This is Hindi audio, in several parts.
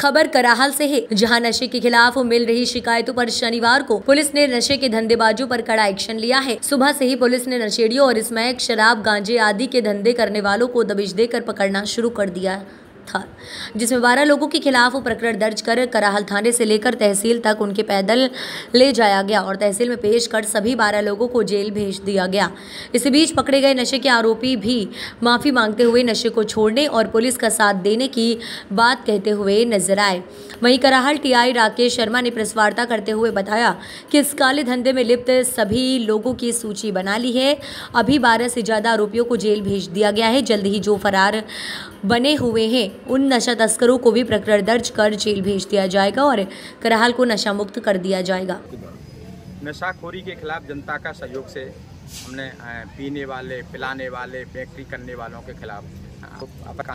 खबर कराहल से है। जहाँ नशे के खिलाफ मिल रही शिकायतों पर शनिवार को पुलिस ने नशे के धंधेबाजों पर कड़ा एक्शन लिया है। सुबह से ही पुलिस ने नशेड़ियों और स्मैक शराब, गांजे आदि के धंधे करने वालों को दबिश देकर पकड़ना शुरू कर दिया था, जिसमें बारह लोगों के खिलाफ प्रकरण दर्ज कर कराहल थाने से लेकर तहसील तक उनके पैदल ले जाया गया और तहसील में पेश कर सभी बारह लोगों को जेल भेज दिया गया। इसी बीच पकड़े गए नशे के आरोपी भी माफ़ी मांगते हुए नशे को छोड़ने और पुलिस का साथ देने की बात कहते हुए नज़र आए। वहीं कराहल टीआई राकेश शर्मा ने प्रेस वार्ता करते हुए बताया कि इस काले धंधे में लिप्त सभी लोगों की सूची बना ली है। अभी बारह से ज़्यादा आरोपियों को जेल भेज दिया गया है। जल्द ही जो फरार बने हुए हैं। उन नशा तस्करों को भी प्रकरण दर्ज कर जेल भेज दिया जाएगा और करहाल को नशा मुक्त कर दिया जाएगा। नशाखोरी के खिलाफ जनता का सहयोग से हमने पीने वाले, पिलाने वाले फैक्ट्री करने वालों के खिलाफ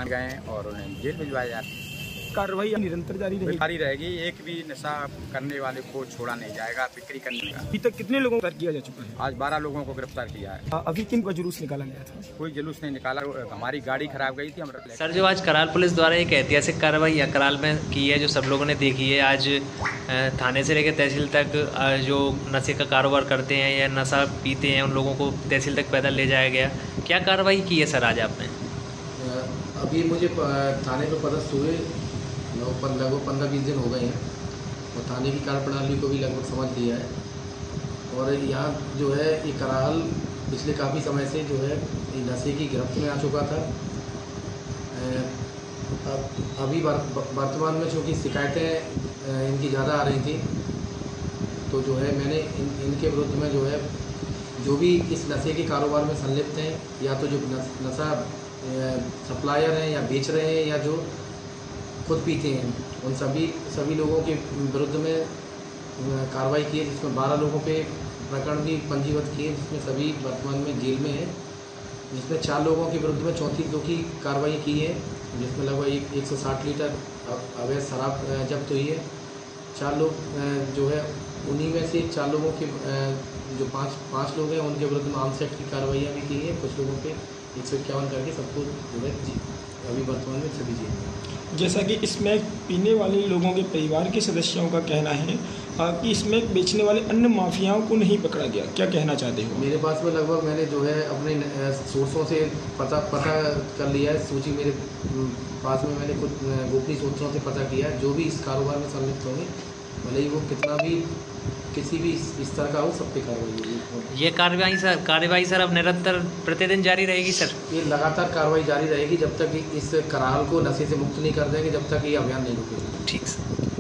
गए हैं और उन्हें जेल भिजवाया जा रहा है। कार्रवाई निरंतर जारी रहेगी। जारी रहेगी। एक भी नशा करने वाले को छोड़ा नहीं जाएगा बिक्री करने का। अभी तक कितने लोगों को गिरफ़्तार किया जा चुका है? आज बारह लोगों को गिरफ़्तार किया है। अभी किन का जुलूस निकाला गया था? कोई जुलूस नहीं निकाला। हमारी गाड़ी खराब गई थी हम सर जो आज कराल पुलिस द्वारा एक ऐतिहासिक कार्रवाई या कराल में की है जो सब लोगों ने देखी है आज थाने से लेकर तहसील तक जो नशे का कारोबार करते हैं या नशा पीते हैं उन लोगों को तहसील तक पैदल ले जाया गया। क्या कार्रवाई की है सर आज आपने? अभी मुझे थाने में पदस्थ हुए लगभग लगभग पंद्रह बीस दिन हो गए हैं। और थाने की कार्यप्रणाली को भी लगभग समझ लिया है। और यहाँ जो है ये कराहल पिछले काफ़ी समय से जो है नशे की गिरफ्त में आ चुका था। अब, अभी वर्तमान में चूँकि शिकायतें इनकी ज़्यादा आ रही थी तो जो है, मैंने इन, इनके विरुद्ध में जो है, जो भी इस नशे के कारोबार में संलिप्त हैं, या तो जो नशा सप्लायर हैं, या बेच रहे हैं, या जो खुद पीते हैं। उन सभी सभी लोगों के विरुद्ध में कार्रवाई की है, जिसमें बारह लोगों पे प्रकरण भी पंजीबद्ध किए जिसमें सभी वर्तमान में जेल में हैं। जिसमें चार लोगों के विरुद्ध में चौंतीस लोग की कार्रवाई की है, जिसमें लगभग एक सौ साठ लीटर अवैध शराब जब्त हुई है। चार लोग जो है, उन्हीं में से चार लोगों के जो पाँच पाँच लोग हैं, उनके विरुद्ध में आर्म्स एक्ट की कार्रवाइयाँ भी की है। कुछ लोगों पे एक सौ इक्यावन करके सबको जो है अभी वर्तमान में सभी जेल में। जैसा कि इसमें पीने वाले लोगों के परिवार के सदस्यों का कहना है कि इसमें बेचने वाले अन्य माफियाओं को नहीं पकड़ा गया। क्या कहना चाहते हो? मेरे पास में लगभग मैंने जो है अपने सोर्सों से पता पता कर लिया है। सूची मेरे पास में मैंने कुछ गोपनीय सोर्सों से पता किया है। जो भी इस कारोबार में सम्मिलित होंगे भले ही वो कितना भी किसी भी इस, तरह का हो सब पे कार्रवाई होगी। ये कार्रवाई सर कार्रवाई सर अब निरंतर प्रतिदिन जारी रहेगी सर? ये लगातार कार्रवाई जारी रहेगी जब तक इस कराल को नशे से मुक्त नहीं कर देंगे जब तक ये अभियान नहीं रुकेगा। ठीक सर।